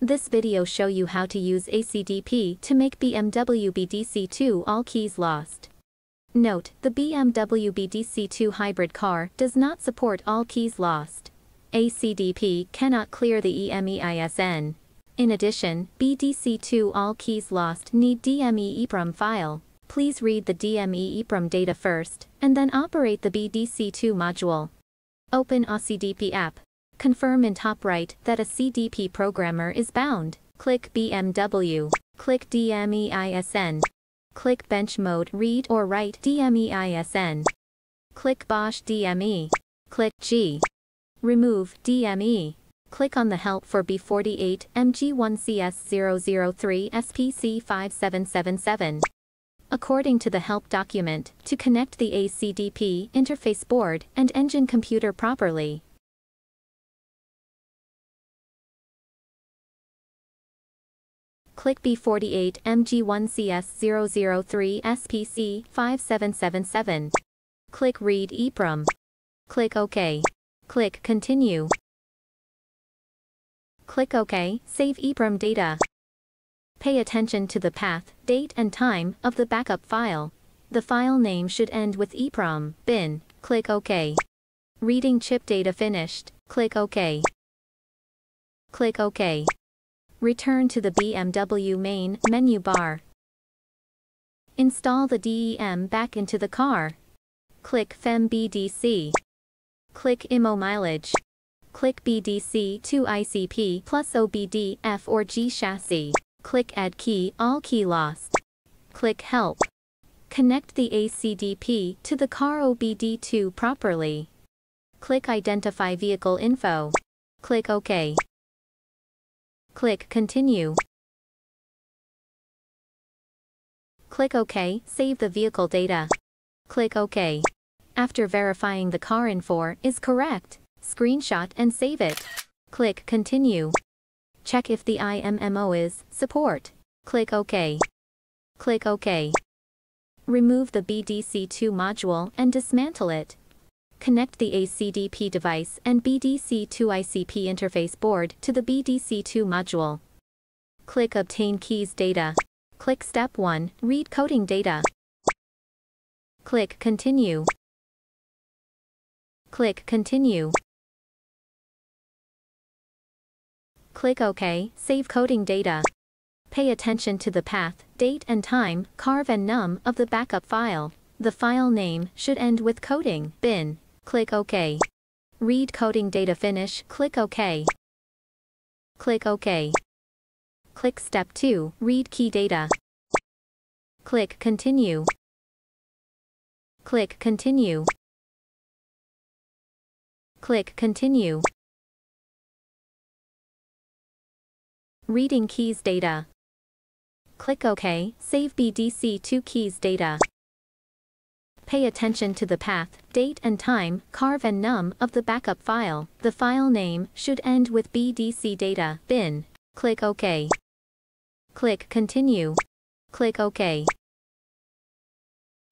This video show you how to use ACDP to make BMW BDC2 all keys lost. Note, the BMW BDC2 hybrid car does not support all keys lost. ACDP cannot clear the EMEISN. In addition, BDC2 all keys lost need DME EEPROM file. Please read the DME EEPROM data first, and then operate the BDC2 module. Open ACDP app. Confirm in top right that a CDP programmer is bound. Click BMW. Click DMEISN. Click Bench Mode Read or Write DMEISN. Click Bosch DME. Click G. Remove DME. Click on the Help for B48 MG1CS003 SPC 5777. According to the help document, to connect the ACDP interface board and engine computer properly, click B48 MG1CS003 SPC 5777. Click Read EEPROM. Click OK. Click Continue. Click OK, save EEPROM data. Pay attention to the path, date and time of the backup file. The file name should end with EEPROM, bin. Click OK. Reading chip data finished. Click OK. Click OK. Return to the BMW main menu bar. Install the DEM back into the car. Click FEM-BDC. Click IMO mileage. Click BDC to ICP plus OBD F or G chassis. Click Add key all key lost. Click Help. Connect the ACDP to the car OBD2 properly. Click Identify Vehicle Info. Click OK. Click Continue. Click OK, save the vehicle data. Click OK. After verifying the car info is correct, screenshot and save it. Click Continue. Check if the IMMO is support. Click OK. Click OK. Remove the BDC2 module and dismantle it. Connect the ACDP device and BDC2 ICP interface board to the BDC2 module. Click Obtain Keys Data. Click Step 1, Read Coding Data. Click Continue. Click Continue. Click OK, save coding data. Pay attention to the path, date and time, carve and num of the backup file. The file name should end with coding, bin. Click OK. Read coding data finish, click OK. Click OK. Click Step 2, Read key data. Click Continue. Click Continue. Click Continue. Reading keys data. Click OK, save BDC2 keys data. Pay attention to the path, date and time, carve and num of the backup file. The file name should end with BDC data, bin. Click OK. Click Continue. Click OK.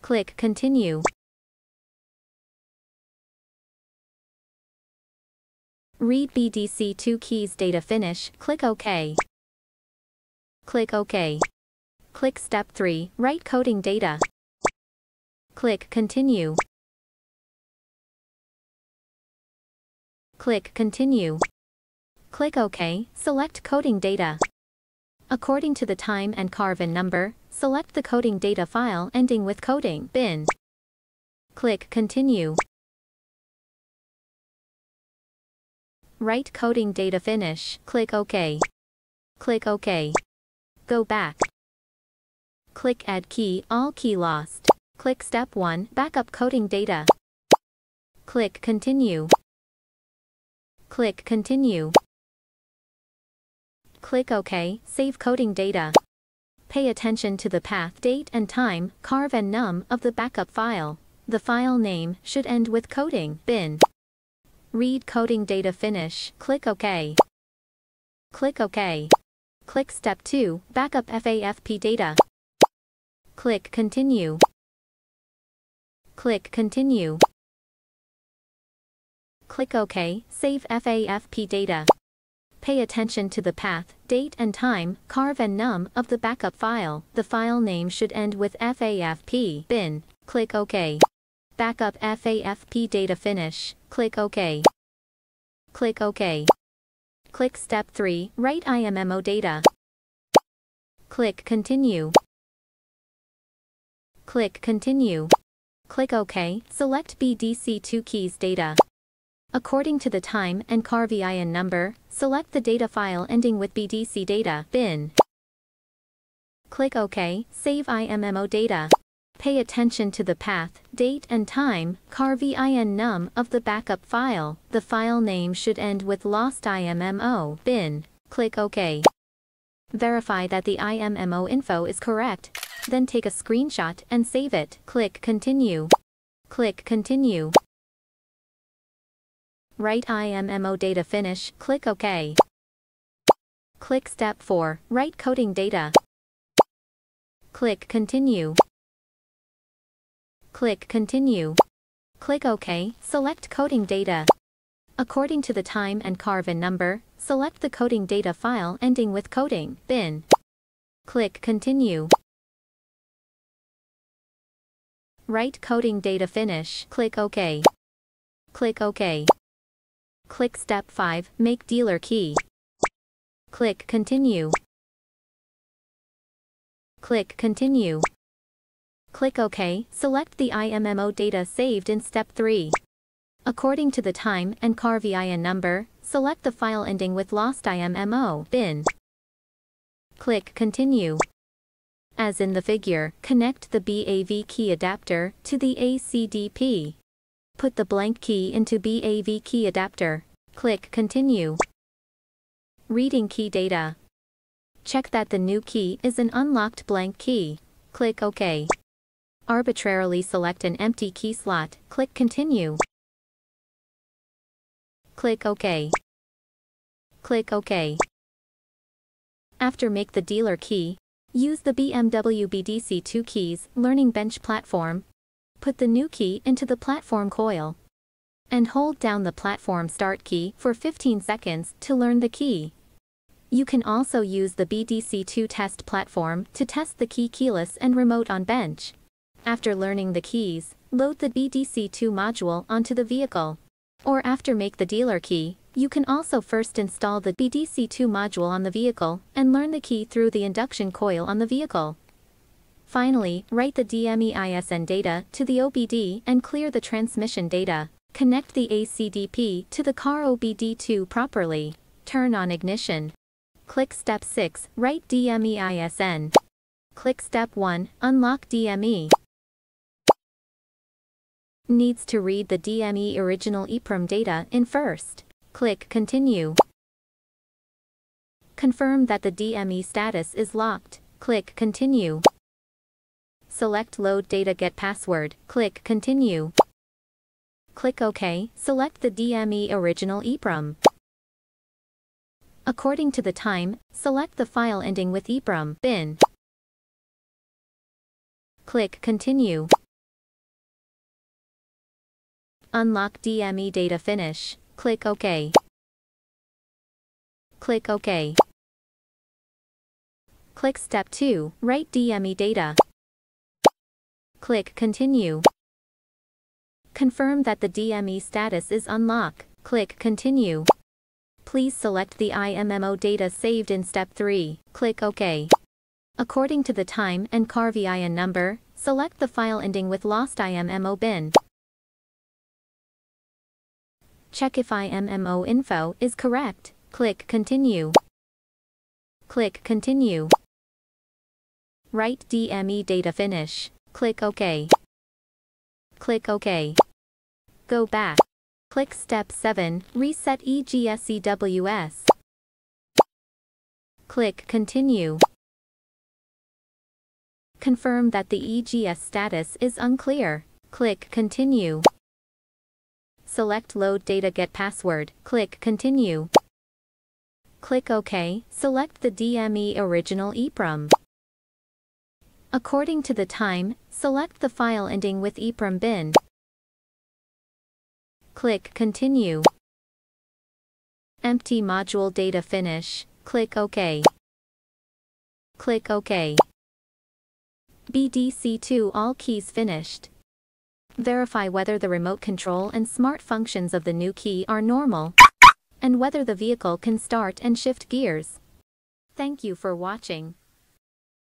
Click Continue. Read BDC2 keys data finish, click OK. Click OK. Click Step 3, Write coding data. Click Continue. Click Continue. Click OK, select coding data. According to the time and carvin number, select the coding data file ending with coding bin. Click Continue. Write coding data finish, click OK. Click OK. Go back. Click Add key, all key lost. Click Step 1, Backup coding data. Click Continue. Click Continue. Click OK, save coding data. Pay attention to the path, date and time, carve and num of the backup file. The file name should end with coding, bin. Read coding data finish, click OK. Click OK. Click Step 2, Backup FAFP data. Click Continue. Click Continue. Click OK, save FAFP data. Pay attention to the path, date and time, carv and num of the backup file. The file name should end with FAFP. Bin. Click OK. Backup FAFP data finish. Click OK. Click OK. Click step 3, write IMMO data. Click continue. Click continue. Click OK, select BDC2 keys data. According to the time and CAR VIN number, select the data file ending with BDC data, bin. Click OK, save IMMO data. Pay attention to the path, date and time, CAR VIN num of the backup file. The file name should end with lost IMMO, bin. Click OK. Verify that the IMMO info is correct. Then take a screenshot and save it. Click Continue. Click Continue. Write IMMO data finish, click OK. Click Step 4, Write coding data. Click Continue. Click Continue. Click OK, select coding data. According to the time and CAR VIN number, select the coding data file ending with coding, bin. Click Continue. Write coding data finish, click OK. Click OK. Click step 5, make dealer key. Click continue. Click continue. Click OK, select the IMMO data saved in step 3. According to the time and CAR VIN number, select the file ending with lost IMMO, bin. Click continue. As in the figure, connect the BAV key adapter to the ACDP. Put the blank key into BAV key adapter. Click Continue. Reading key data. Check that the new key is an unlocked blank key. Click OK. Arbitrarily select an empty key slot. Click Continue. Click OK. Click OK. After make the dealer key, use the BMW BDC2 keys learning bench platform Put the new key into the platform coil. And hold down the platform start key for 15 seconds to learn the key. You can also use the BDC2 test platform to test the key keyless and remote on bench. After learning the keys, load the BDC2 module onto the vehicle. Or after make the dealer key, you can also first install the BDC2 module on the vehicle and learn the key through the induction coil on the vehicle. Finally, write the DME-ISN data to the OBD and clear the transmission data. Connect the ACDP to the car OBD2 properly. Turn on ignition. Click Step 6, write DME-ISN. Click Step 1, unlock DME. Needs to read the DME original EEPROM data in first. Click Continue. Confirm that the DME status is locked. Click Continue. Select Load Data Get Password, click Continue. Click OK, select the DME Original EEPROM. According to the time, select the file ending with EEPROM, bin. Click Continue. Unlock DME Data Finish, click OK. Click OK. Click Step 2, Write DME Data. Click Continue. Confirm that the DME status is unlock. Click Continue. Please select the IMMO data saved in Step 3. Click OK. According to the time and CAR VIN number, select the file ending with lost IMMO bin. Check if IMMO info is correct. Click Continue. Click Continue. Write DME data finish. Click OK. Click OK. Go back. Click Step 7, Reset EGSEWS. Click Continue. Confirm that the EGS status is unclear. Click Continue. Select Load Data Get Password. Click Continue. Click OK. Select the DME Original EEPROM. According to the time, select the file ending with EEPROM bin. Click Continue. Empty module data finish. Click OK. Click OK. BDC2 all keys finished. Verify whether the remote control and smart functions of the new key are normal, and whether the vehicle can start and shift gears. Thank you for watching.